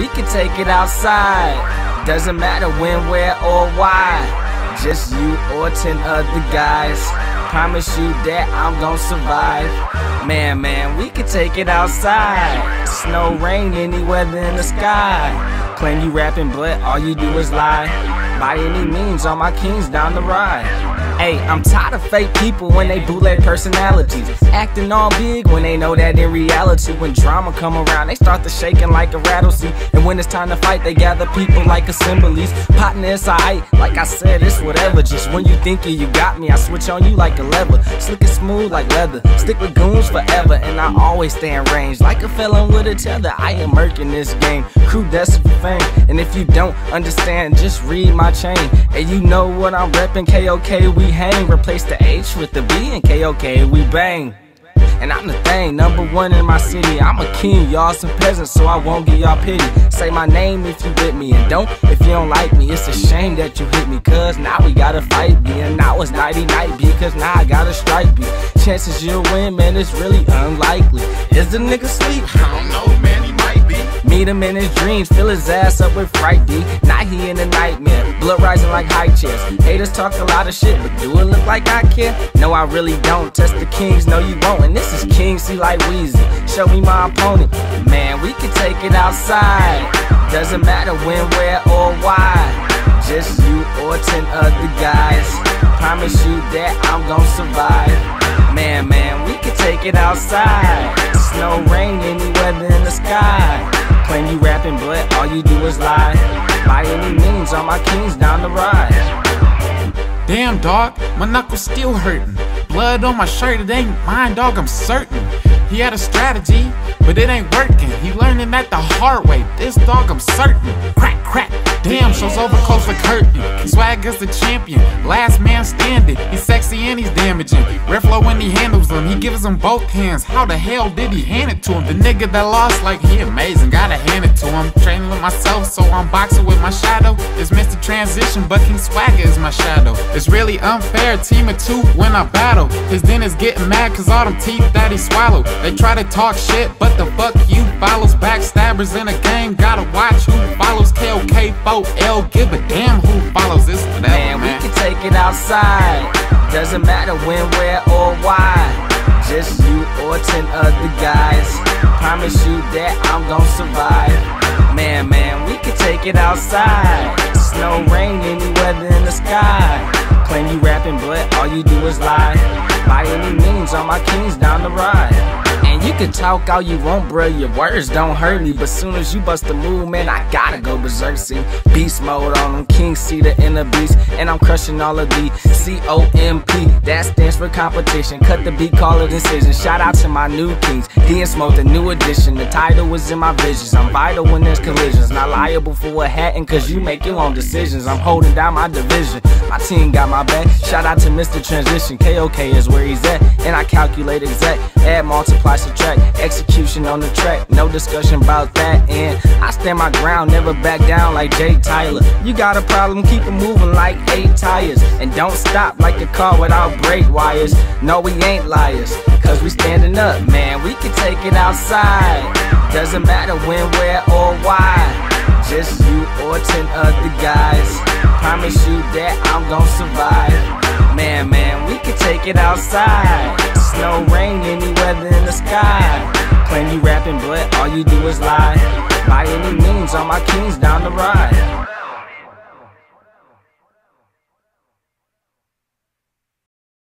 we can take it outside. Doesn't matter when, where, or why. Just you or ten other guys. Promise you that I'm gonna survive. Man, man, we can take it outside. Snow, rain, any weather in the sky. Claim you rapping, but all you do is lie. By any means, all my kings down the ride. Hey, I'm tired of fake people when they bootleg personalities. Acting all big when they know that in reality, when drama come around, they start to shaking like a rattlesnake. And when it's time to fight, they gather people like assemblies. Potting this I like I said, it's whatever. Just when you thinking you got me, I switch on you like a lever. Slick smooth like leather. Stick with goons forever, and I always stay in range. Like a felon with a tether, I am murking this game. Crew destined for fame. And if you don't understand, just read my chain. And you know what I'm repping, KOK, we hang. Replace the H with the B and KOK, we bang. And I'm the thing, number one in my city. I'm a king, y'all some peasants, so I won't give y'all pity. Say my name if you with me, and don't if you don't like me. It's a shame that you hit me, cause now we gotta fight me. And now it's nighty night, because now I gotta strike me. Chances you'll win, man, it's really unlikely. Is the nigga sleep? I don't know, man. Meet him in his dreams, fill his ass up with fright D. Now he in a nightmare, blood rising like high chairs. Haters talk a lot of shit, but do it look like I care? No, I really don't. Test the kings, no, you won't. And this is King C like Weezy. Show me my opponent. Man, we can take it outside. Doesn't matter when, where, or why. Just you or ten other guys. Promise you that I'm gon' survive. Man, man, we can take it outside. Snow, rain, any weather in the sky. Claim you rapping, but all you do is lie. By any means, all my kings down the ride. Damn, dog, my knuckles still hurting. Blood on my shirt, it ain't mine, dog, I'm certain. He had a strategy, but it ain't working. He learning that the hard way. This dog, I'm certain. Crack, crack. Damn, show's over close the curtain. Swag is the champion, last man standing. He's sexy and he's damaging. Reflo when he handles them, he gives them both hands. How the hell did he hand it to him? The nigga that lost, like he amazing, gotta hand it to him. Training with myself, so I'm boxing with my shadow. It's Mr. Transition, but King Swagga is my shadow. It's really unfair, team of two when I battle. His den is getting mad cause all them teeth that he swallowed. They try to talk shit, but the fuck you follows backstabbers in a game. Gotta watch who follows KOK 4L. Give a damn who follows this whatever, Man, we can take it outside. Doesn't matter when, where, or why. Just you or ten other guys. Promise you that I'm gon' survive. Man, man, we can take it outside. Snow, rain, any weather in the sky. Claim you rapping, but all you do is lie. By any means, all my kings down the ride. You can talk all you want, bruh, your words don't hurt me. But soon as you bust a move, man, I gotta go berserk. See, beast mode on them, King C the inner beast. And I'm crushing all of the C-O-M-P. That stands for competition. Cut the beat, call it incision. Shout out to my new kings. D Smoke, the new edition. The title was in my visions. I'm vital when there's collisions. Not liable for what happened, cause you make your own decisions. I'm holding down my division. My team got my back. Shout out to Mr. Transition. KOK is where he's at. And I calculate exact. Add, multiply, subtract. Execution on the track. No discussion about that. And I stand my ground, never back down like Jay Tyler. You got a problem, keep it moving like eight tires. And don't stop like a car without brake wires. No, we ain't liars. Cause we standing up, man. We can take it outside. Doesn't matter when, where, or why. Just you or ten other guys. Promise you that I'm gon' survive. Man, man, we can take it outside. Snow, rain, any weather in the sky. Claim you rapping, but all you do is lie. By any means, all my kings down the ride.